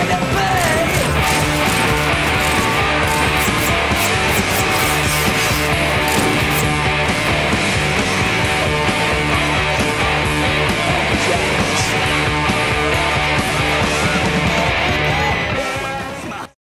Spider-Man.